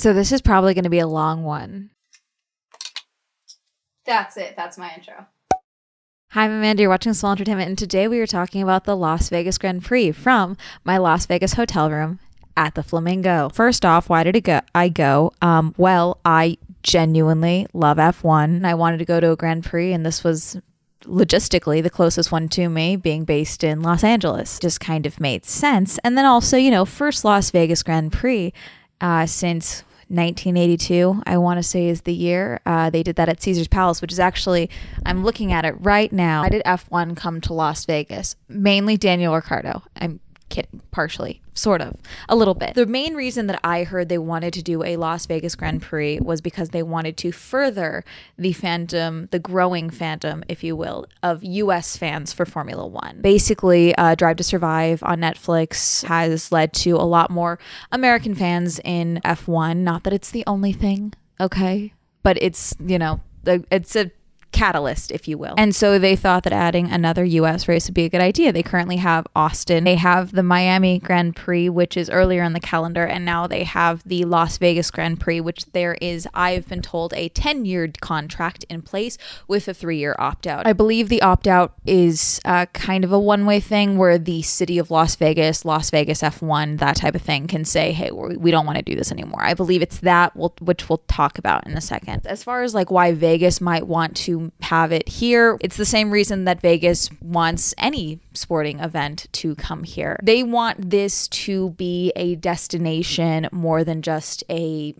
So this is probably going to be a long one. That's it. That's my intro. Hi, I'm Amanda. You're watching Swell Entertainment, and today we are talking about the Las Vegas Grand Prix from my Las Vegas hotel room at the Flamingo. First off, why did it go? I go? Um, well, I genuinely love F1. I wanted to go to a Grand Prix, and this was logistically the closest one to me being based in Los Angeles just kind of made sense and then also you know first Las Vegas Grand Prix uh, since 1982 I want to say is the year uh, they did that at Caesar's Palace which is actually I'm looking at it right now I did F1 come to Las Vegas mainly Daniel Ricciardo. I'm kidding, partially, sort of, a little bit. The main reason that I heard they wanted to do a Las Vegas Grand Prix was because they wanted to further the fandom, the growing fandom, if you will, of US fans for Formula One. Basically, uh, Drive to Survive on Netflix has led to a lot more American fans in F1. Not that it's the only thing, okay? But it's, you know, it's a catalyst, if you will. And so they thought that adding another US race would be a good idea. They currently have Austin, they have the Miami Grand Prix, which is earlier in the calendar, and now they have the Las Vegas Grand Prix, which there is, I've been told, a 10 year contract in place with a three year opt out. I believe the opt out is uh, kind of a one way thing where the city of Las Vegas, Las Vegas F1, that type of thing can say, hey, we don't want to do this anymore. I believe it's that, which we'll talk about in a second. As far as like why Vegas might want to have it here. It's the same reason that Vegas wants any sporting event to come here. They want this to be a destination more than just a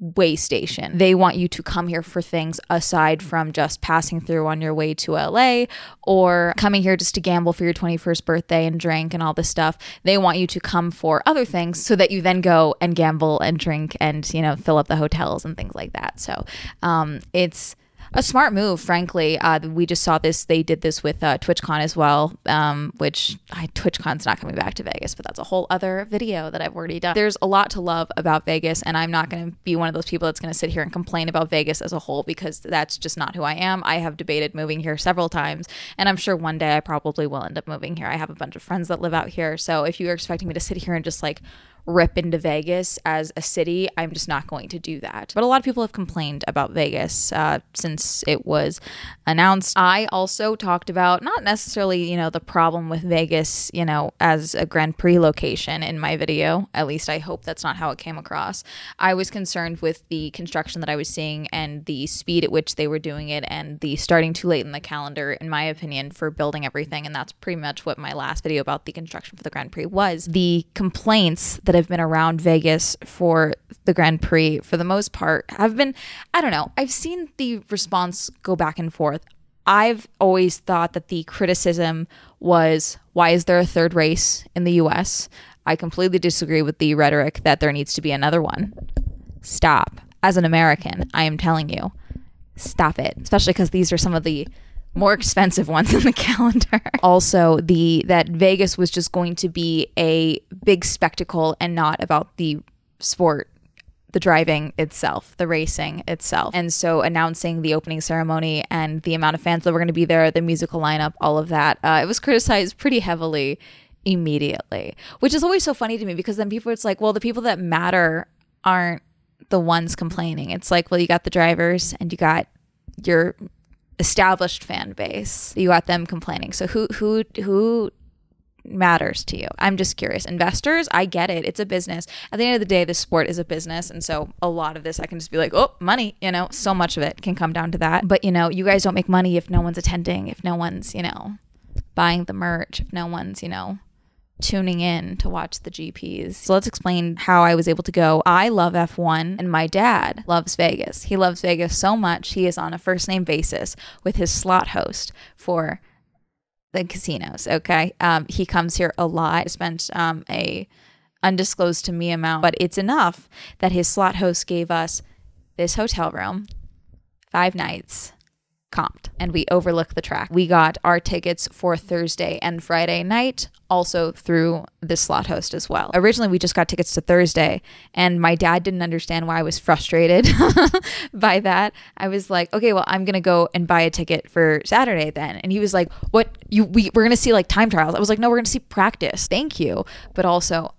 way station. They want you to come here for things aside from just passing through on your way to LA or coming here just to gamble for your 21st birthday and drink and all this stuff. They want you to come for other things so that you then go and gamble and drink and, you know, fill up the hotels and things like that. So um, it's a smart move, frankly. Uh, we just saw this. They did this with uh, TwitchCon as well, um, which I, TwitchCon's not coming back to Vegas, but that's a whole other video that I've already done. There's a lot to love about Vegas, and I'm not going to be one of those people that's going to sit here and complain about Vegas as a whole because that's just not who I am. I have debated moving here several times, and I'm sure one day I probably will end up moving here. I have a bunch of friends that live out here, so if you are expecting me to sit here and just like rip into Vegas as a city. I'm just not going to do that. But a lot of people have complained about Vegas uh, since it was announced. I also talked about not necessarily, you know, the problem with Vegas, you know, as a Grand Prix location in my video. At least I hope that's not how it came across. I was concerned with the construction that I was seeing and the speed at which they were doing it and the starting too late in the calendar, in my opinion, for building everything. And that's pretty much what my last video about the construction for the Grand Prix was. The complaints that that have been around Vegas for the Grand Prix, for the most part, have been, I don't know, I've seen the response go back and forth. I've always thought that the criticism was why is there a third race in the US? I completely disagree with the rhetoric that there needs to be another one. Stop. As an American, I am telling you, stop it. Especially because these are some of the more expensive ones in the calendar. also, the that Vegas was just going to be a big spectacle and not about the sport the driving itself, the racing itself. And so announcing the opening ceremony and the amount of fans that were going to be there, the musical lineup, all of that, uh, it was criticized pretty heavily immediately, which is always so funny to me because then people, it's like, well, the people that matter aren't the ones complaining. It's like, well, you got the drivers and you got your established fan base. You got them complaining. So who who who matters to you? I'm just curious. Investors, I get it. It's a business. At the end of the day, this sport is a business, and so a lot of this I can just be like, "Oh, money," you know. So much of it can come down to that. But, you know, you guys don't make money if no one's attending, if no one's, you know, buying the merch, if no one's, you know, tuning in to watch the GPs. So let's explain how I was able to go. I love F1 and my dad loves Vegas. He loves Vegas so much, he is on a first name basis with his slot host for the casinos. Okay. Um, he comes here a lot. I spent um, a undisclosed to me amount, but it's enough that his slot host gave us this hotel room, five nights, comped and we overlook the track. We got our tickets for Thursday and Friday night also through the slot host as well. Originally, we just got tickets to Thursday, and my dad didn't understand why I was frustrated by that. I was like, okay, well, I'm gonna go and buy a ticket for Saturday then, and he was like, what? You we we're gonna see like time trials. I was like, no, we're gonna see practice. Thank you, but also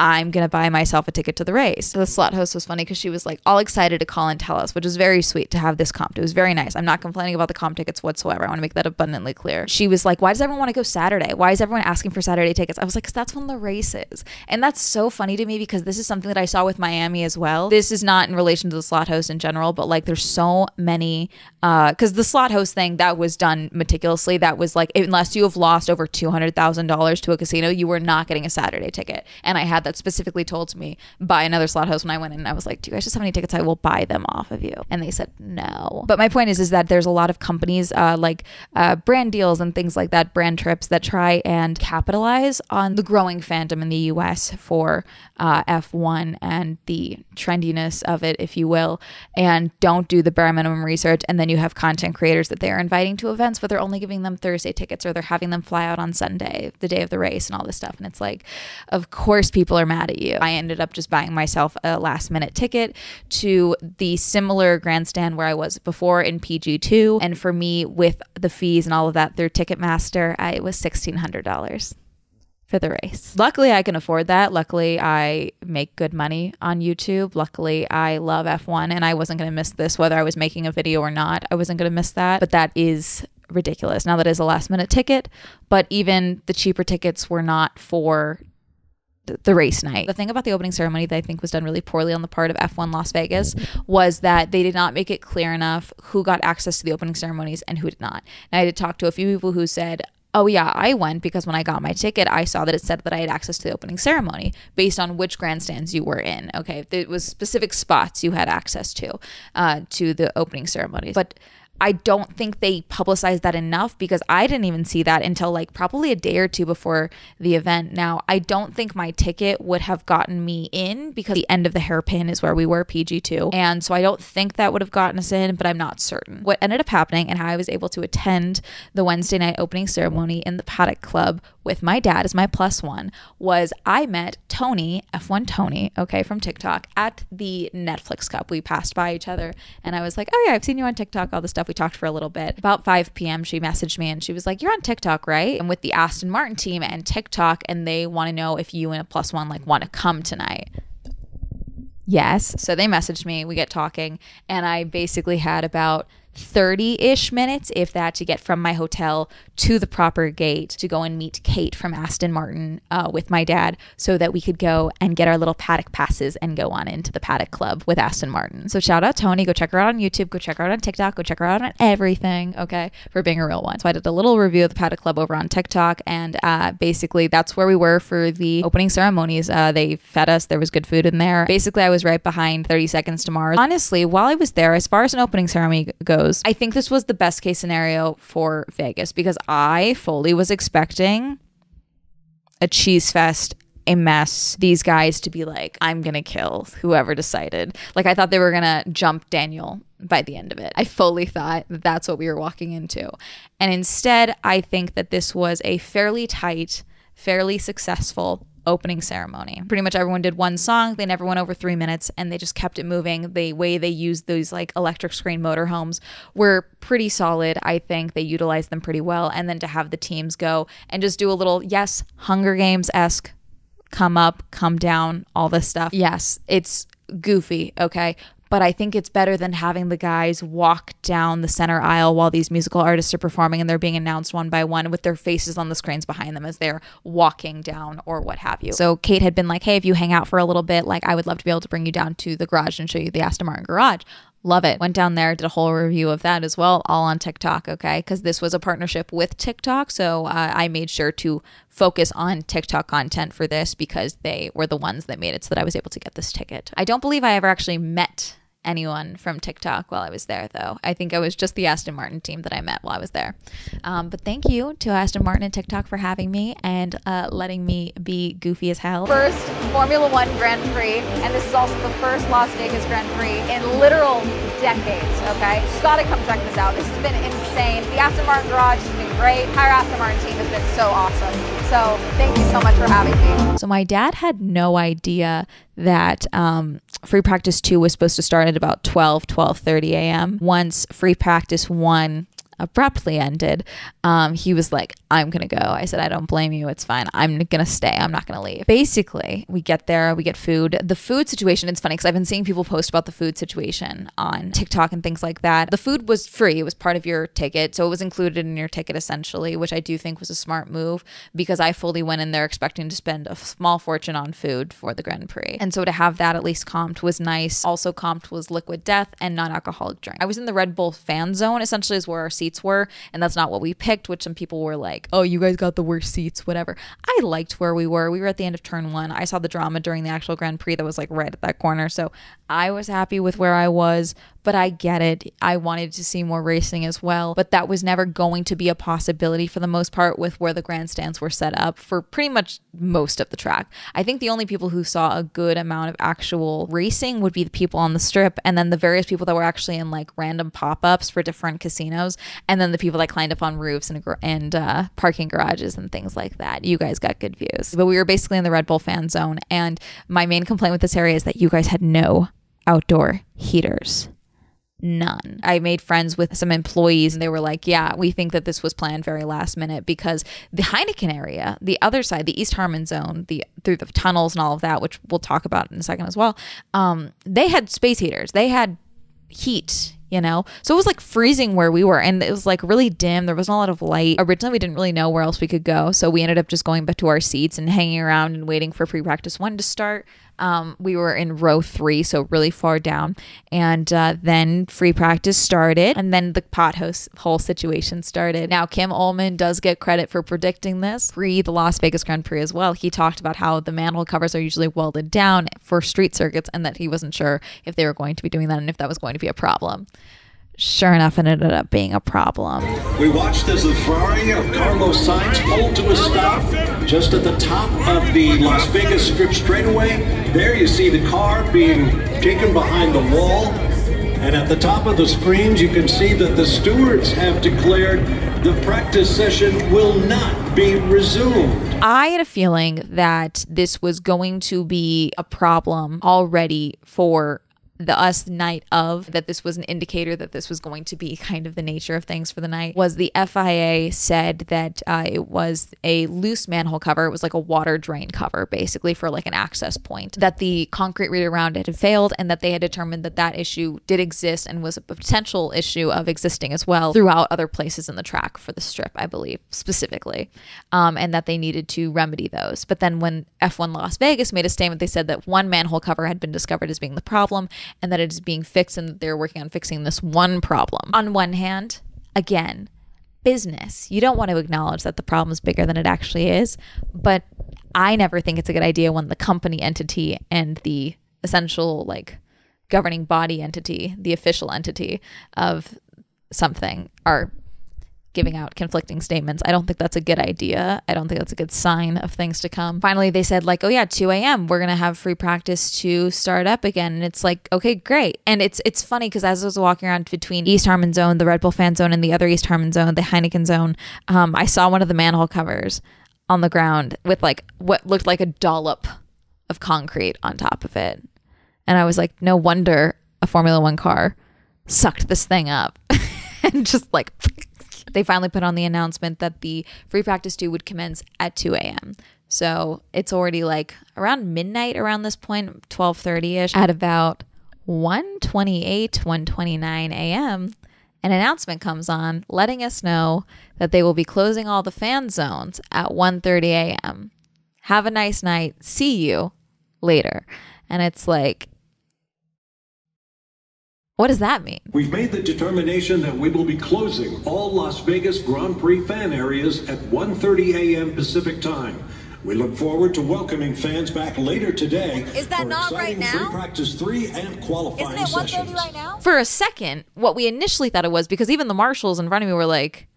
I'm going to buy myself a ticket to the race. The slot host was funny because she was like all excited to call and tell us, which was very sweet to have this comp. It was very nice. I'm not complaining about the comp tickets whatsoever. I want to make that abundantly clear. She was like, why does everyone want to go Saturday? Why is everyone asking for Saturday tickets? I was like, because that's when the race is. And that's so funny to me because this is something that I saw with Miami as well. This is not in relation to the slot host in general, but like there's so many, because uh, the slot host thing that was done meticulously, that was like, unless you have lost over $200,000 to a casino, you were not getting a Saturday ticket. And I had that specifically told to me by another slot host when I went in. I was like, do you guys just have any tickets? I will buy them off of you. And they said no. But my point is, is that there's a lot of companies uh, like uh, brand deals and things like that, brand trips that try and capitalize on the growing fandom in the US for uh, F1 and the trendiness of it, if you will, and don't do the bare minimum research. And then you have content creators that they are inviting to events, but they're only giving them Thursday tickets or they're having them fly out on Sunday, the day of the race, and all this stuff. And it's like, of course, people are mad at you. I ended up just buying myself a last minute ticket to the similar grandstand where I was before in PG2. And for me, with the fees and all of that through Ticketmaster, I, it was $1,600 for the race. Luckily, I can afford that. Luckily, I make good money on YouTube. Luckily, I love F1 and I wasn't going to miss this whether I was making a video or not. I wasn't going to miss that. But that is ridiculous. Now that is a last minute ticket, but even the cheaper tickets were not for the race night. The thing about the opening ceremony that I think was done really poorly on the part of F1 Las Vegas was that they did not make it clear enough who got access to the opening ceremonies and who did not. And I had talk to a few people who said, Oh, yeah, I went because when I got my ticket, I saw that it said that I had access to the opening ceremony based on which grandstands you were in. Okay. It was specific spots you had access to, uh, to the opening ceremonies. But I don't think they publicized that enough because I didn't even see that until like probably a day or two before the event. Now, I don't think my ticket would have gotten me in because the end of the hairpin is where we were PG2. And so I don't think that would have gotten us in, but I'm not certain. What ended up happening and how I was able to attend the Wednesday night opening ceremony in the Paddock Club with my dad as my plus one was I met Tony, F1 Tony, okay, from TikTok at the Netflix Cup. We passed by each other and I was like, oh yeah, I've seen you on TikTok, all the stuff. We talked for a little bit. About 5 p.m., she messaged me and she was like, you're on TikTok, right? And with the Aston Martin team and TikTok, and they want to know if you and a plus one like want to come tonight. Yes. So they messaged me, we get talking, and I basically had about 30 ish minutes, if that, to get from my hotel to the proper gate to go and meet Kate from Aston Martin uh, with my dad so that we could go and get our little paddock passes and go on into the paddock club with Aston Martin. So shout out Tony. Go check her out on YouTube. Go check her out on TikTok. Go check her out on everything, okay, for being a real one. So I did a little review of the paddock club over on TikTok. And uh, basically, that's where we were for the opening ceremonies. Uh, they fed us, there was good food in there. Basically, I was right behind 30 Seconds to Mars. Honestly, while I was there, as far as an opening ceremony goes, I think this was the best case scenario for Vegas because I fully was expecting a cheese fest a mess these guys to be like i'm gonna kill whoever decided. Like i thought they were gonna jump daniel by the end of it. I fully thought that that's what we were walking into. And instead i think that this was a fairly tight fairly successful opening ceremony. Pretty much everyone did one song. They never went over three minutes and they just kept it moving. The way they used those like electric screen motorhomes were pretty solid. I think they utilized them pretty well. And then to have the teams go and just do a little, yes, Hunger Games esque come up, come down, all this stuff. Yes, it's goofy, okay? But I think it's better than having the guys walk down the center aisle while these musical artists are performing and they're being announced one by one with their faces on the screens behind them as they're walking down or what have you. So Kate had been like, hey, if you hang out for a little bit, like I would love to be able to bring you down to the garage and show you the Aston Martin garage. Love it. Went down there, did a whole review of that as well, all on TikTok, okay? Because this was a partnership with TikTok. So uh, I made sure to focus on TikTok content for this because they were the ones that made it so that I was able to get this ticket. I don't believe I ever actually met anyone from TikTok while I was there, though. I think I was just the Aston Martin team that I met while I was there. Um, but thank you to Aston Martin and TikTok for having me and uh, letting me be goofy as hell. First Formula One Grand Prix, and this is also the first Las Vegas Grand Prix in literal decades, okay? Just gotta come check this out. This has been insane. The Aston Martin garage has been great. Entire Aston Martin team has been so awesome. So thank you so much for having me. So my dad had no idea that um, free practice two was supposed to start at about 12, 12.30 a.m. Once free practice one abruptly ended, um, he was like, I'm going to go. I said, I don't blame you. It's fine. I'm going to stay. I'm not going to leave. Basically, we get there, we get food. The food situation, it's funny because I've been seeing people post about the food situation on TikTok and things like that. The food was free, it was part of your ticket. So it was included in your ticket essentially, which I do think was a smart move because I fully went in there expecting to spend a small fortune on food for the Grand Prix. And so to have that at least comped was nice. Also comped was Liquid Death and non alcoholic drink. I was in the Red Bull fan zone, essentially, is where our seats were. And that's not what we picked, which some people were like, oh, you guys got the worst seats, whatever. I liked where we were. We were at the end of turn one. I saw the drama during the actual Grand Prix that was like right at that corner. So I was happy with where I was but I get it. I wanted to see more racing as well, but that was never going to be a possibility for the most part with where the grandstands were set up for pretty much most of the track. I think the only people who saw a good amount of actual racing would be the people on the strip and then the various people that were actually in like random pop-ups for different casinos and then the people that climbed up on roofs and and uh, parking garages and things like that. You guys got good views. But we were basically in the Red Bull fan zone and my main complaint with this area is that you guys had no outdoor heaters. None. I made friends with some employees and they were like, yeah, we think that this was planned very last minute because the Heineken area, the other side, the East Harmon zone, the through the tunnels and all of that, which we'll talk about in a second as well, um, they had space heaters. They had heat you know? So it was like freezing where we were and it was like really dim. There wasn't a lot of light. Originally, we didn't really know where else we could go. So we ended up just going back to our seats and hanging around and waiting for pre practice one to start. Um, we were in row three, so really far down. And uh, then free practice started, and then the pothole situation started. Now, Kym Illman does get credit for predicting this pre the Las Vegas Grand Prix as well. He talked about how the manhole covers are usually welded down for street circuits, and that he wasn't sure if they were going to be doing that and if that was going to be a problem sure enough, it ended up being a problem. We watched as the Ferrari of Carlos Sainz pulled to a stop just at the top of the Las Vegas Strip straightaway. There you see the car being taken behind the wall. And at the top of the screens, you can see that the stewards have declared the practice session will not be resumed. I had a feeling that this was going to be a problem already for the us night of that this was an indicator that this was going to be kind of the nature of things for the night was the FIA said that uh, it was a loose manhole cover. It was like a water drain cover, basically for like an access point. That the concrete read around it had failed, and that they had determined that that issue did exist and was a potential issue of existing as well throughout other places in the track for the strip, I believe specifically, um, and that they needed to remedy those. But then when F1 Las Vegas made a statement, they said that one manhole cover had been discovered as being the problem and that it is being fixed and that they're working on fixing this one problem. On one hand, again, business. You don't want to acknowledge that the problem is bigger than it actually is, but I never think it's a good idea when the company entity and the essential like governing body entity, the official entity of something are giving out conflicting statements. I don't think that's a good idea. I don't think that's a good sign of things to come. Finally, they said, like, oh yeah, 2 a.m. We're gonna have free practice to start up again. And it's like, okay, great. And it's it's funny because as I was walking around between East Harmon Zone, the Red Bull fan zone, and the other East Harmon Zone, the Heineken Zone, um, I saw one of the manhole covers on the ground with like what looked like a dollop of concrete on top of it. And I was like, no wonder a Formula One car sucked this thing up and just like they finally put on the announcement that the free practice two would commence at 2 a.m. So it's already like around midnight around this point, 12:30ish. At about 1:28, 1:29 a.m., an announcement comes on letting us know that they will be closing all the fan zones at 1:30 a.m. Have a nice night. See you later. And it's like what does that mean? We've made the determination that we will be closing all Las Vegas Grand Prix fan areas at 1:30 a.m. Pacific time. We look forward to welcoming fans back later today. Is that not right now? Free practice three and qualifying Isn't it 1:30 sessions. right now? For a second, what we initially thought it was because even the marshals in front of me were like,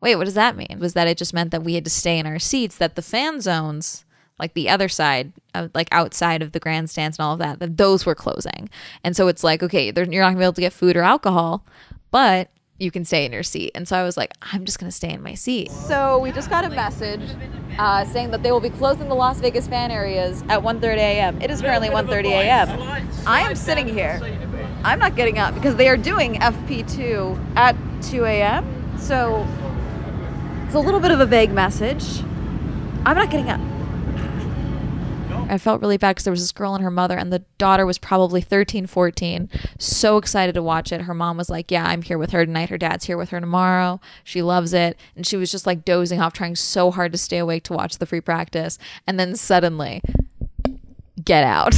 "Wait, what does that mean?" Was that it just meant that we had to stay in our seats that the fan zones like the other side, of, like outside of the grandstands and all of that, that those were closing. And so it's like, okay, you're not gonna be able to get food or alcohol, but you can stay in your seat. And so I was like, I'm just gonna stay in my seat. So we just got a message uh, saying that they will be closing the Las Vegas fan areas at 1:30 a.m. It is currently 1:30 a.m. I am sitting here. I'm not getting up because they are doing FP2 at 2 a.m. So it's a little bit of a vague message. I'm not getting up. I felt really bad because there was this girl and her mother, and the daughter was probably 13, 14. So excited to watch it. Her mom was like, Yeah, I'm here with her tonight. Her dad's here with her tomorrow. She loves it. And she was just like dozing off, trying so hard to stay awake to watch the free practice. And then suddenly, get out.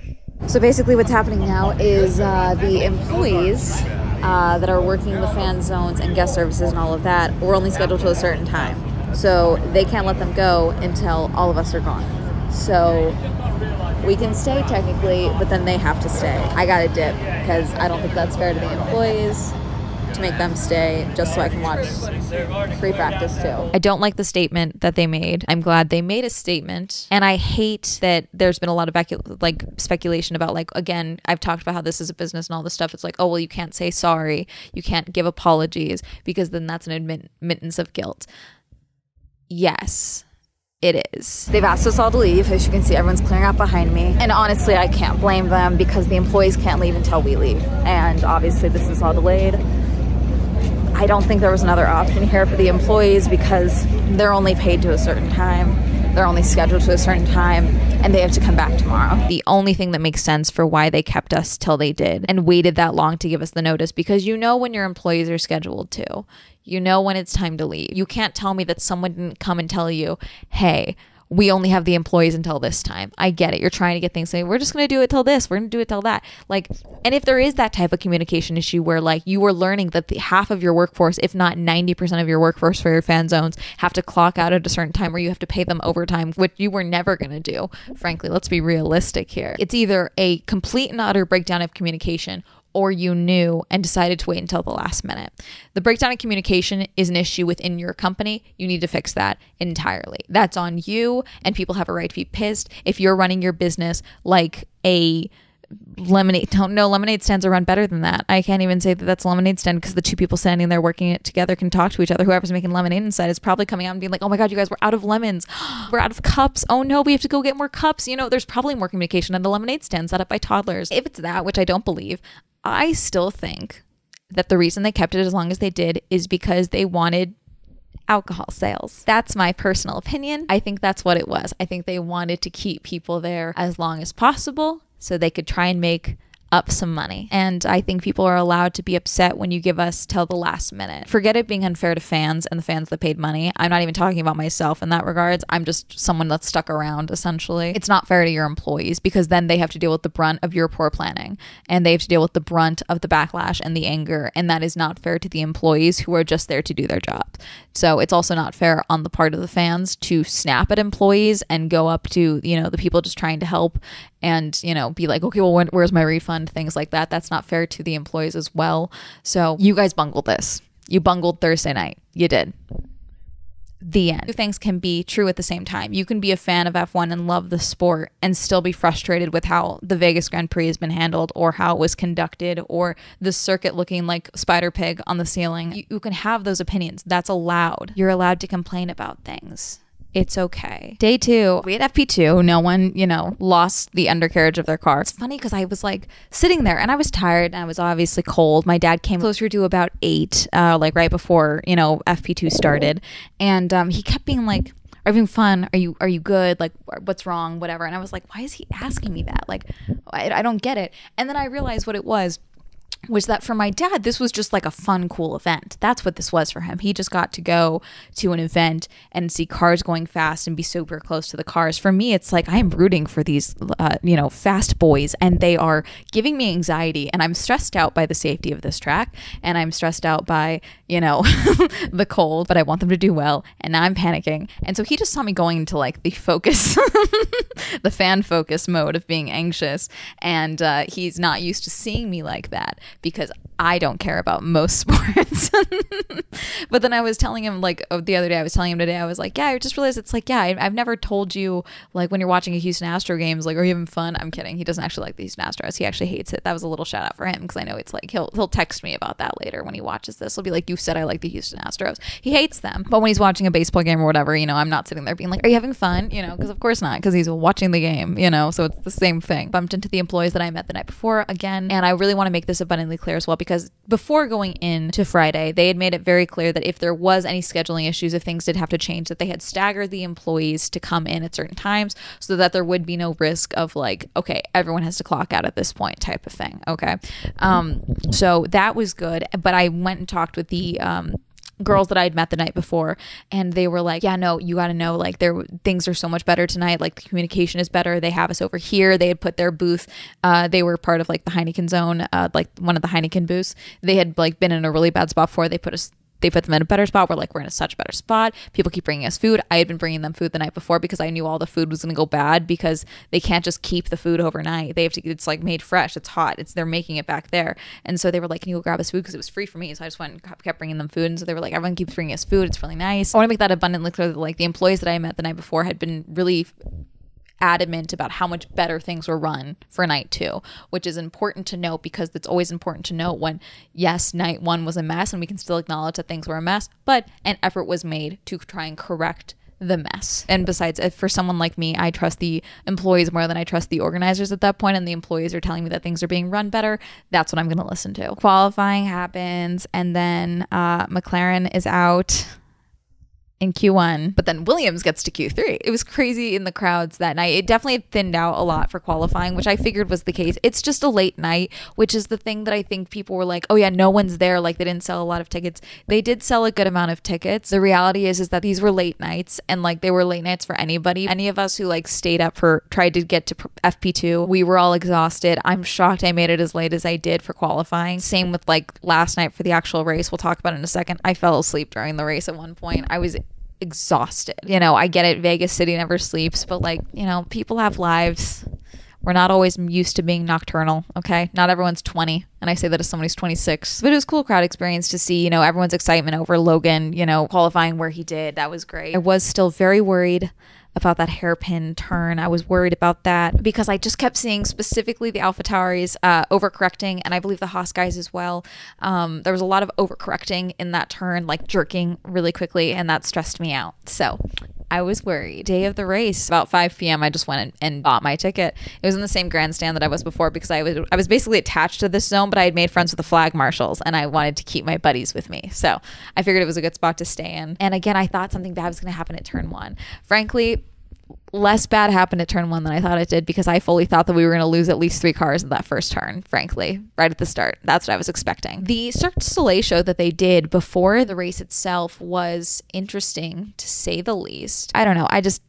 so basically, what's happening now is uh, the employees uh, that are working the fan zones and guest services and all of that were only scheduled to a certain time. So they can't let them go until all of us are gone. So we can stay technically, but then they have to stay. I got to dip because I don't think that's fair to the employees to make them stay just so I can watch free practice too. I don't like the statement that they made. I'm glad they made a statement, and I hate that there's been a lot of like speculation about like again, I've talked about how this is a business and all this stuff. It's like, oh well, you can't say sorry, you can't give apologies because then that's an admit- admittance of guilt. Yes it is. They've asked us all to leave. As you can see, everyone's clearing out behind me. And honestly, I can't blame them because the employees can't leave until we leave. And obviously, this is all delayed. I don't think there was another option here for the employees because they're only paid to a certain time. They're only scheduled to a certain time and they have to come back tomorrow. The only thing that makes sense for why they kept us till they did and waited that long to give us the notice because you know when your employees are scheduled to. You know when it's time to leave. You can't tell me that someone didn't come and tell you, hey, we only have the employees until this time. I get it. You're trying to get things saying, we're just going to do it till this. We're going to do it till that. Like, and if there is that type of communication issue where like you were learning that the half of your workforce, if not 90% of your workforce for your fan zones have to clock out at a certain time where you have to pay them overtime, which you were never going to do. Frankly, let's be realistic here. It's either a complete and utter breakdown of communication or you knew and decided to wait until the last minute. The breakdown in communication is an issue within your company. You need to fix that entirely. That's on you, and people have a right to be pissed if you're running your business like a lemonade don't know lemonade stands are run better than that i can't even say that that's lemonade stand because the two people standing there working it together can talk to each other whoever's making lemonade inside is probably coming out and being like oh my god you guys we're out of lemons we're out of cups oh no we have to go get more cups you know there's probably more communication on the lemonade stand set up by toddlers if it's that which i don't believe I still think that the reason they kept it as long as they did is because they wanted alcohol sales. That's my personal opinion. I think that's what it was. I think they wanted to keep people there as long as possible so they could try and make up some money. And I think people are allowed to be upset when you give us till the last minute. Forget it being unfair to fans and the fans that paid money. I'm not even talking about myself in that regards. I'm just someone that's stuck around essentially. It's not fair to your employees because then they have to deal with the brunt of your poor planning and they have to deal with the brunt of the backlash and the anger. And that is not fair to the employees who are just there to do their job. So it's also not fair on the part of the fans to snap at employees and go up to, you know, the people just trying to help and you know be like okay well where's my refund? Things like that. That's not fair to the employees as well. So you guys bungled this. You bungled thursday night. You did the end. Two things can be true at the same time. You can be a fan of F1 and love the sport and still be frustrated with how the Vegas Grand Prix has been handled or how it was conducted or the circuit looking like Spider Pig on the ceiling. You, you can have those opinions. That's allowed. You're allowed to complain about things it's okay. Day two, we had FP2. No one, you know, lost the undercarriage of their car. It's funny because I was like sitting there and I was tired and I was obviously cold. My dad came closer to about eight, uh, like right before, you know, FP2 started. And um, he kept being like, are you having fun? Are you are you good? Like what's wrong? Whatever. And I was like, why is he asking me that? Like I, I don't get it. And then I realized what it was was that for my dad, this was just like a fun, cool event. That's what this was for him. He just got to go to an event and see cars going fast and be super close to the cars. For me, it's like I am rooting for these, uh, you know, fast boys, and they are giving me anxiety, and I'm stressed out by the safety of this track, and I'm stressed out by, you know, the cold, but I want them to do well, and now I'm panicking. And so he just saw me going into like the focus, the fan focus mode of being anxious, and uh, he's not used to seeing me like that because I don't care about most sports. but then I was telling him, like, oh, the other day, I was telling him today, I was like, yeah, I just realized it's like, yeah, I, have never told you, like, when you're watching a Houston Astro games, like, are you having fun? I'm kidding. He doesn't actually like the Houston Astros. He actually hates it. That was a little shout out for him because I know it's like, he'll, he'll text me about that later when he watches this. He'll be like, you said I like the Houston Astros. He hates them. But when he's watching a baseball game or whatever, you know, I'm not sitting there being like, are you having fun? You know, because of course not, because he's watching the game, you know, so it's the same thing. Bumped into the employees that I met the night before again, and I really want to make this abundantly clear as well because before going into Friday, they had made it very clear that if there was any scheduling issues, if things did have to change, that they had staggered the employees to come in at certain times so that there would be no risk of like, okay, everyone has to clock out at this point type of thing. Okay. Um, so that was good. But I went and talked with the um, girls that I had met the night before, and they were like, "Yeah, no, you got to know, like, there things are so much better tonight. Like, the communication is better. They have us over here. They had put their booth. Uh, they were part of like the Heineken zone, uh, like one of the Heineken booths. They had like been in a really bad spot before. They put us." They put them in a better spot. We're like, we're in a such better spot. People keep bringing us food. I had been bringing them food the night before because I knew all the food was going to go bad because they can't just keep the food overnight. They have to, it's like made fresh. It's hot. It's, they're making it back there. And so they were like, can you go grab us food? Because it was free for me. So I just went and kept bringing them food. And so they were like, everyone keeps bringing us food. It's really nice. I want to make that abundantly clear that like the employees that I met the night before had been really adamant about how much better things were run for night two, which is important to note because it's always important to note when, yes, night one was a mess and we can still acknowledge that things were a mess, but an effort was made to try and correct the mess. And besides, for someone like me, I trust the employees more than I trust the organizers at that point, and the employees are telling me that things are being run better, that's what I'm going to listen to. Qualifying happens, and then uh, McLaren is out in Q1, but then Williams gets to Q3. It was crazy in the crowds that night. It definitely thinned out a lot for qualifying, which I figured was the case. It's just a late night, which is the thing that I think people were like, "Oh yeah, no one's there." Like they didn't sell a lot of tickets. They did sell a good amount of tickets. The reality is is that these were late nights and like they were late nights for anybody. Any of us who like stayed up for tried to get to FP2, we were all exhausted. I'm shocked I made it as late as I did for qualifying. Same with like last night for the actual race. We'll talk about in a second. I fell asleep during the race at one point. I was exhausted. You know, I get it, Vegas City never sleeps, but like, you know, people have lives. We're not always used to being nocturnal, okay? Not everyone's 20, and I say that as someone who's 26. But it was cool crowd experience to see, you know, everyone's excitement over Logan, you know, qualifying where he did. That was great. I was still very worried about that hairpin turn. I was worried about that because I just kept seeing specifically the Alpha Tauris uh, overcorrecting, and I believe the Haas guys as well. Um, there was a lot of overcorrecting in that turn, like jerking really quickly, and that stressed me out. So I was worried. Day of the race, about 5 p.m., I just went and bought my ticket. It was in the same grandstand that I was before because I was I was basically attached to this zone, but I had made friends with the flag marshals and I wanted to keep my buddies with me. So I figured it was a good spot to stay in. And again, I thought something bad was going to happen at turn one. Frankly, less bad happened at turn one than I thought it did because I fully thought that we were going to lose at least three cars in that first turn, frankly, right at the start. That's what I was expecting. The Cirque du Soleil show that they did before the race itself was interesting to say the least. I don't know. I just,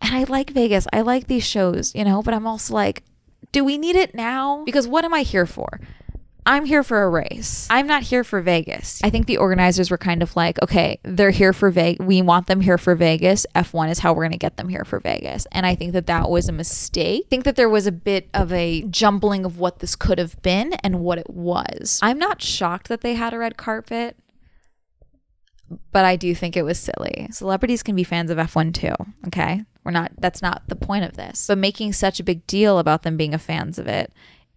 and I like Vegas. I like these shows, you know, but I'm also like, do we need it now? Because what am I here for? I'm here for a race. I'm not here for Vegas. I think the organizers were kind of like, okay, they're here for Vegas. We want them here for Vegas. F1 is how we're going to get them here for Vegas. And I think that that was a mistake. I think that there was a bit of a jumbling of what this could have been and what it was. I'm not shocked that they had a red carpet but I do think it was silly. Celebrities can be fans of F1 too, okay? We're not that's not the point of this. But making such a big deal about them being a fans of it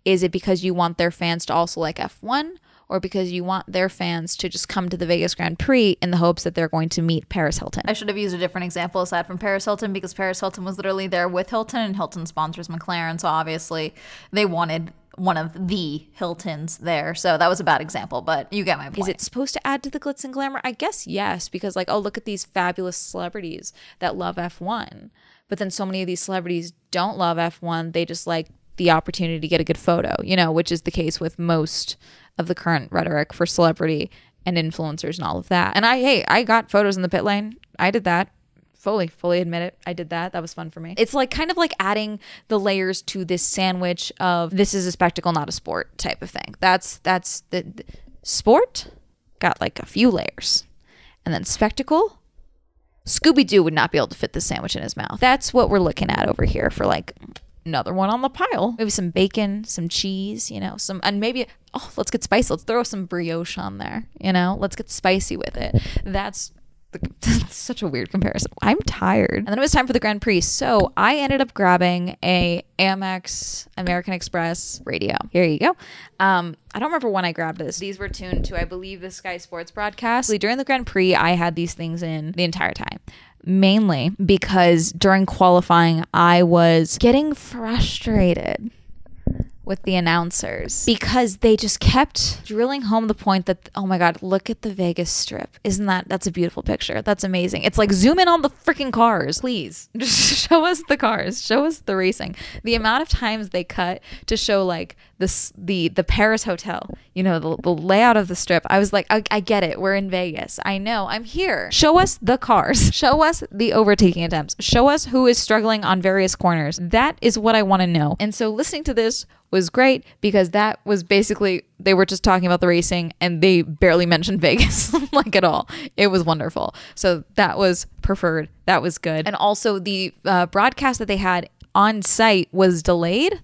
is it because you want their fans to also like F1 or because you want their fans to just come to the Vegas Grand Prix in the hopes that they're going to meet Paris Hilton? I should have used a different example aside from Paris Hilton because Paris Hilton was literally there with Hilton and Hilton sponsors McLaren. So obviously they wanted one of the Hiltons there. So that was a bad example, but you get my point. Is it supposed to add to the glitz and glamour? I guess yes, because like, oh, look at these fabulous celebrities that love F1. But then so many of these celebrities don't love F1. They just like the opportunity to get a good photo, you know, which is the case with most of the current rhetoric for celebrity and influencers and all of that. And I, hey, I got photos in the pit lane. I did that. Fully, fully admit it. I did that. That was fun for me. It's like kind of like adding the layers to this sandwich of this is a spectacle, not a sport type of thing. That's that's the, the sport got like a few layers. And then spectacle, Scooby Doo would not be able to fit the sandwich in his mouth. That's what we're looking at over here for like another one on the pile. Maybe some bacon, some cheese, you know, some, and maybe, oh, let's get spicy. Let's throw some brioche on there, you know, let's get spicy with it. That's, such a weird comparison. I'm tired. And then it was time for the Grand Prix. So I ended up grabbing a Amex American Express radio. Here you go. Um, I don't remember when I grabbed this. These were tuned to, I believe, the Sky Sports broadcast. During the Grand Prix, I had these things in the entire time mainly because during qualifying, I was getting frustrated with the announcers. Because they just kept drilling home the point that oh my god look at the vegas strip. Isn't that that's a beautiful picture. That's amazing. It's like zoom in on the freaking cars please. Just show us the cars. Show us the racing. The amount of times they cut to show like this the the paris hotel you know the, the layout of the strip. I was like I, I get it. We're in vegas. I know. I'm here. Show us the cars. Show us the overtaking attempts. Show us who is struggling on various corners. That is what i want to know. And so listening to this was great because that was basically they were just talking about the racing and they barely mentioned Vegas like at all. It was wonderful. So that was preferred. That was good. And also the uh, broadcast that they had on site was delayed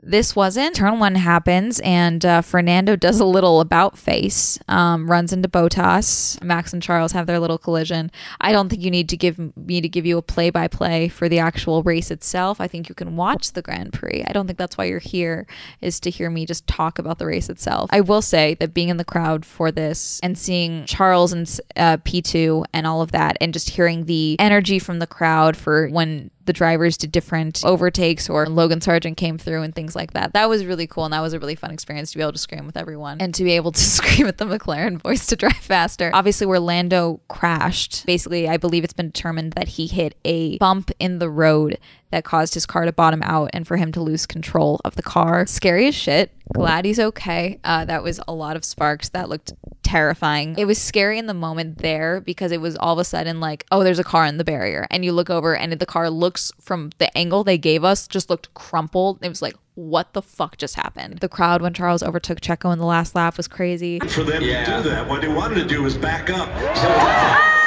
this wasn't. Turn one happens, and uh, Fernando does a little about face, um, runs into Bottas. Max and Charles have their little collision. I don't think you need to give me to give you a play by play for the actual race itself. I think you can watch the Grand Prix. I don't think that's why you're here, is to hear me just talk about the race itself. I will say that being in the crowd for this and seeing Charles and uh, P2 and all of that, and just hearing the energy from the crowd for when the drivers did different overtakes or Logan Sargeant came through and things like that. That was really cool and that was a really fun experience to be able to scream with everyone and to be able to scream at the McLaren voice to drive faster. Obviously, where Lando crashed, basically, I believe it's been determined that he hit a bump in the road that caused his car to bottom out and for him to lose control of the car. Scary as shit. Glad he's okay. Uh, that was a lot of sparks. That looked terrifying. It was scary in the moment there because it was all of a sudden like, oh, there's a car in the barrier. And you look over and the car looks from the angle they gave us just looked crumpled. It was like, what the fuck just happened? The crowd when Charles overtook Checo in the last lap was crazy. For them yeah. to do that, what they wanted to do was back up.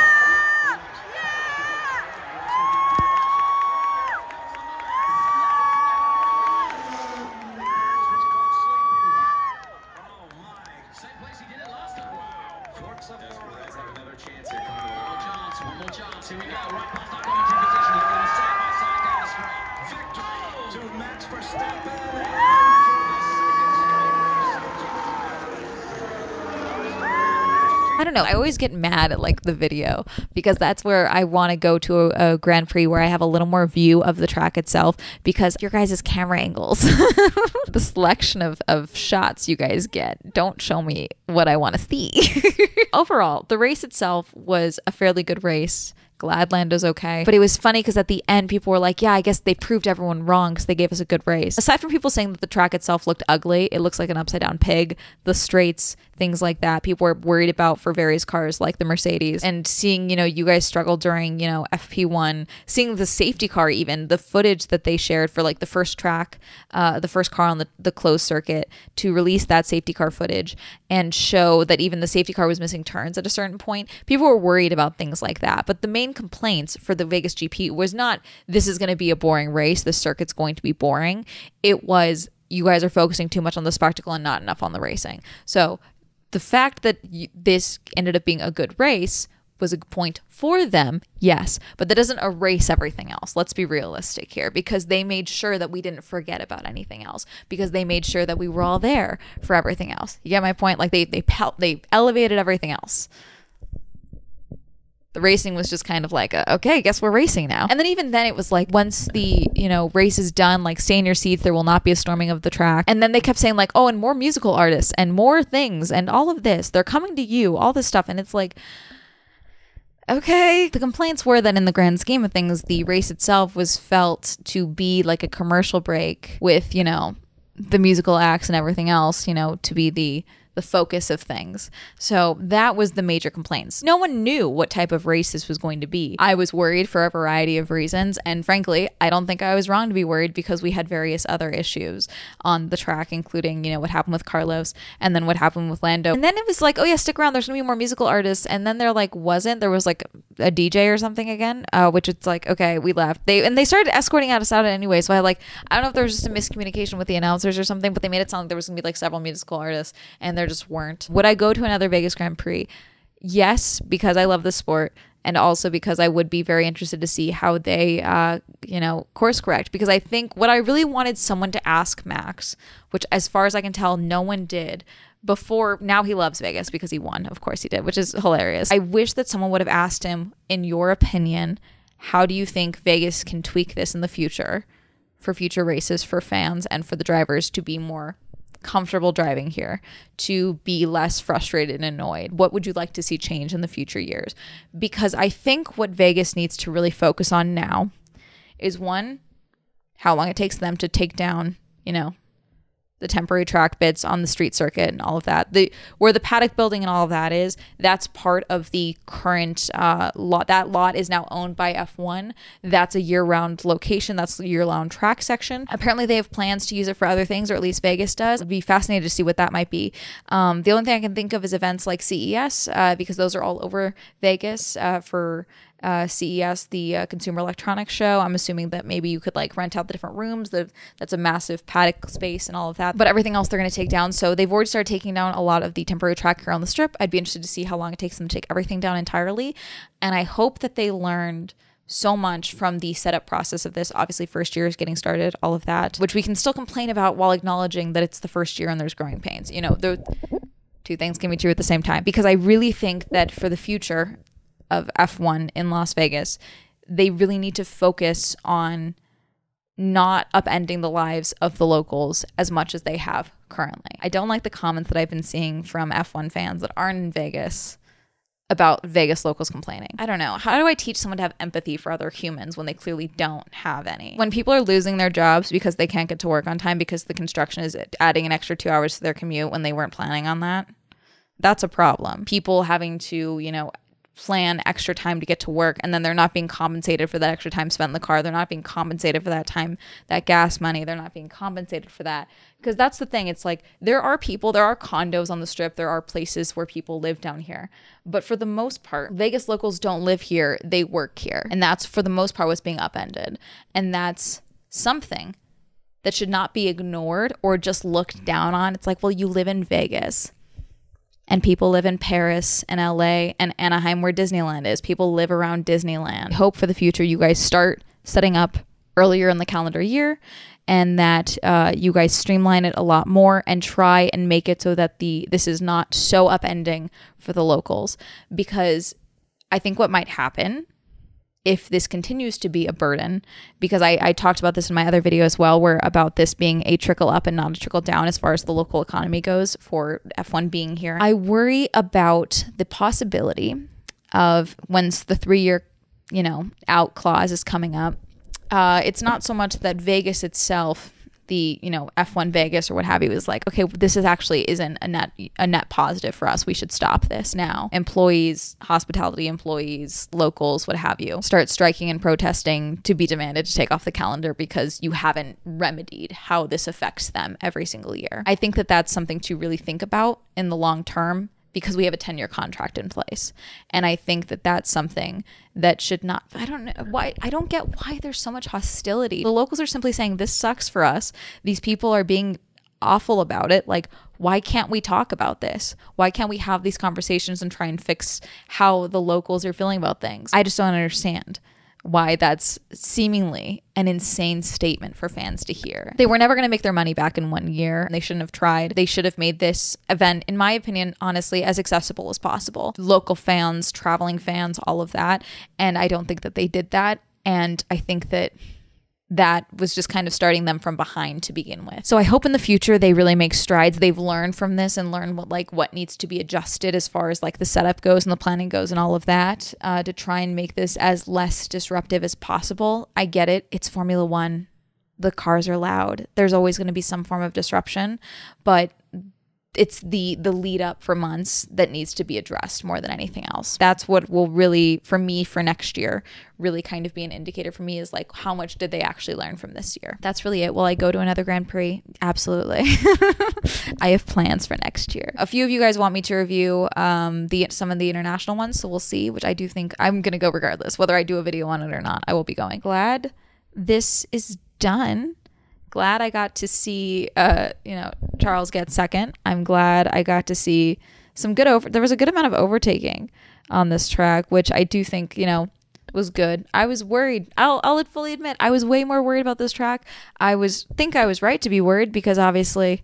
One more chance. One more chance. Here we go. Right past our commentary position. I don't know. I always get mad at like the video because that's where I want to go to a, a, Grand Prix where I have a little more view of the track itself because your guys' camera angles, the selection of, of shots you guys get don't show me what I want to see. Overall, the race itself was a fairly good race glad Lando's okay. But it was funny because at the end, people were like, yeah, I guess they proved everyone wrong because they gave us a good race. Aside from people saying that the track itself looked ugly, it looks like an upside down pig, the straights, things like that, people were worried about for various cars like the Mercedes. And seeing, you know, you guys struggle during, you know, FP1, seeing the safety car, even the footage that they shared for like the first track, uh, the first car on the, the closed circuit to release that safety car footage and show that even the safety car was missing turns at a certain point. People were worried about things like that. But the main complaints for the Vegas GP was not this is going to be a boring race, the circuit's going to be boring. It was you guys are focusing too much on the spectacle and not enough on the racing. So the fact that this ended up being a good race was a point for them, yes, but that doesn't erase everything else. Let's be realistic here because they made sure that we didn't forget about anything else because they made sure that we were all there for everything else. You get my point? Like they they they elevated everything else the racing was just kind of like a, okay guess we're racing now. And then even then it was like once the you know race is done like stay in your seats there will not be a storming of the track. And then they kept saying like oh and more musical artists and more things and all of this. They're coming to you all this stuff. And it's like okay. The complaints were that in the grand scheme of things the race itself was felt to be like a commercial break with you know the musical acts and everything else you know to be the the focus of things. So that was the major complaints. No one knew what type of race this was going to be. I was worried for a variety of reasons. And frankly, I don't think I was wrong to be worried because we had various other issues on the track, including, you know, what happened with Carlos and then what happened with Lando. And then it was like, oh yeah, stick around. There's to be more musical artists. And then there like wasn't. There was like a DJ or something again, uh, which it's like, okay, we left. They and they started escorting us out anyway. So I like, I don't know if there was just a miscommunication with the announcers or something, but they made it sound like there was to be like several musical artists and there just weren't. Would I go to another Vegas Grand Prix? Yes, because I love the sport and also because I would be very interested to see how they, uh, you know, course correct. Because I think what I really wanted someone to ask Max, which as far as I can tell, no one did before. Now he loves Vegas because he won. Of course he did, which is hilarious. I wish that someone would have asked him, in your opinion, how do you think Vegas can tweak this in the future? for future races for fans and for the drivers to be more comfortable driving here, to be less frustrated and annoyed? What would you like to see change in the future years? Because I think what Vegas needs to really focus on now is one, how long it takes them to take down, you know, the temporary track bits on the street circuit and all of that. The where the paddock building and all of that is, that's part of the current uh, lot. That lot is now owned by F1. That's a year-round location. That's the year-round track section. Apparently, they have plans to use it for other things, or at least Vegas does. I'd be fascinated to see what that might be. Um, the only thing I can think of is events like CES, uh, because those are all over Vegas uh, for uh, CES, the uh, Consumer Electronics Show. I'm assuming that maybe you could like rent out the different rooms. The, that's a massive paddock space and all of that. But everything else they're going to take down. So they've already started taking down a lot of the temporary track here on the strip. I'd be interested to see how long it takes them to take everything down entirely. And I hope that they learned so much from the setup process of this. Obviously, first year is getting started, all of that, which we can still complain about while acknowledging that it's the first year and there's growing pains. You know, the two things can be true at the same time because I really think that for the future, of F1 in Las Vegas, they really need to focus on not upending the lives of the locals as much as they have currently. I don't like the comments that I've been seeing from F1 fans that aren't in Vegas about Vegas locals complaining. I don't know. How do I teach someone to have empathy for other humans when they clearly don't have any? When people are losing their jobs because they can't get to work on time because the construction is adding an extra two hours to their commute when they weren't planning on that, that's a problem. People having to, you know, plan extra time to get to work and then they're not being compensated for that extra time spent in the car. They're not being compensated for that time that gas money. They're not being compensated for that. Because that's the thing. It's like there are people there are condos on the strip. There are places where people live down here. But for the most part vegas locals don't live here. They work here. And that's for the most part what's being upended. And that's something that should not be ignored or just looked down on. It's like well you live in vegas and people live in Paris and LA and Anaheim where Disneyland is. People live around Disneyland. Hope for the future you guys start setting up earlier in the calendar year and that uh, you guys streamline it a lot more and try and make it so that the this is not so upending for the locals because I think what might happen if this continues to be a burden, because I, I talked about this in my other video as well, where about this being a trickle up and not a trickle down as far as the local economy goes for F1 being here. I worry about the possibility of once the three year, you know, out clause is coming up. Uh, it's not so much that Vegas itself the you know F1 Vegas or what have you is like, okay, this is actually isn't a net a net positive for us. We should stop this now. Employees, hospitality employees, locals, what have you, start striking and protesting to be demanded to take off the calendar because you haven't remedied how this affects them every single year. I think that that's something to really think about in the long term because we have a 10 year contract in place. And I think that that's something that should not, I don't know why, I don't get why there's so much hostility. The locals are simply saying, this sucks for us. These people are being awful about it. Like, why can't we talk about this? Why can't we have these conversations and try and fix how the locals are feeling about things? I just don't understand why that's seemingly an insane statement for fans to hear. They were never going to make their money back in one year. They shouldn't have tried. They should have made this event, in my opinion, honestly, as accessible as possible. Local fans, traveling fans, all of that. And I don't think that they did that. And I think that that was just kind of starting them from behind to begin with. So I hope in the future they really make strides. They've learned from this and learn what like what needs to be adjusted as far as like the setup goes and the planning goes and all of that uh, to try and make this as less disruptive as possible. I get it. It's Formula One. The cars are loud. There's always going to be some form of disruption, but it's the the lead up for months that needs to be addressed more than anything else. That's what will really for me for next year really kind of be an indicator for me is like how much did they actually learn from this year. That's really it. Will I go to another Grand Prix? Absolutely. I have plans for next year. A few of you guys want me to review um the some of the international ones, so we'll see, which I do think I'm going to go regardless whether I do a video on it or not. I will be going. Glad this is done glad I got to see, uh, you know, Charles get second. I'm glad I got to see some good over. There was a good amount of overtaking on this track, which I do think, you know, was good. I was worried. I'll I'll fully admit I was way more worried about this track. I was think I was right to be worried because obviously,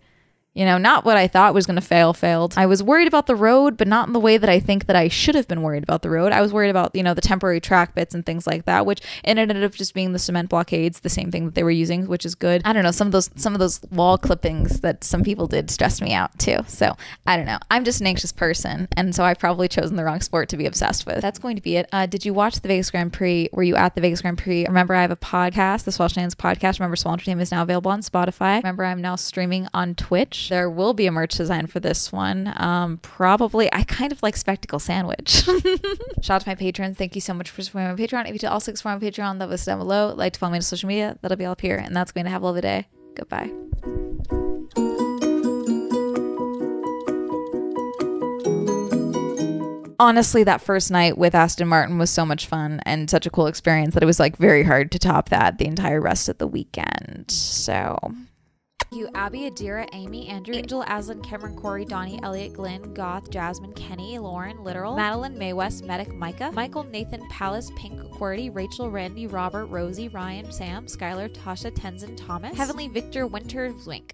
You know, not what I thought was going to fail, failed. I was worried about the road, but not in the way that I think that I should have been worried about the road. I was worried about, you know, the temporary track bits and things like that, which ended up just being the cement blockades, the same thing that they were using, which is good. I don't know, some of those some of those wall clippings that some people did stressed me out too. So I don't know. I'm just an anxious person, and so I've probably chosen the wrong sport to be obsessed with. That's going to be it. Uh, did you watch the Vegas Grand Prix? Were you at the Vegas Grand Prix? Remember, I have a podcast, the Swell Shenanigans podcast. Remember, Swell Entertainment is now available on Spotify. Remember, I'm now streaming on Twitch. There will be a merch design for this one. Um, probably, I kind of like Spectacle Sandwich. Shout out to my patrons. Thank you so much for supporting my Patreon. If you also support my Patreon, that was down below. Like to follow me on social media, that'll be all up here. And that's going to have a lovely day. Goodbye. honestly that first night with Aston Martin was so much fun and such a cool experience that it was like very hard to top that the entire rest of the weekend. So you, Abby, Adira, Amy, Andrew, Angel, Aslan, Cameron, Corey, Donnie, Elliot, Glenn, Goth, Jasmine, Kenny, Lauren, Literal, Madeline, May West, Medic, Micah, Michael, Nathan, Palace, Pink, QWERTY, Rachel, Randy, Robert, Rosie, Ryan, Sam, Skylar, Tasha, Tenzin, Thomas, Heavenly, Victor, Winter, Zwink.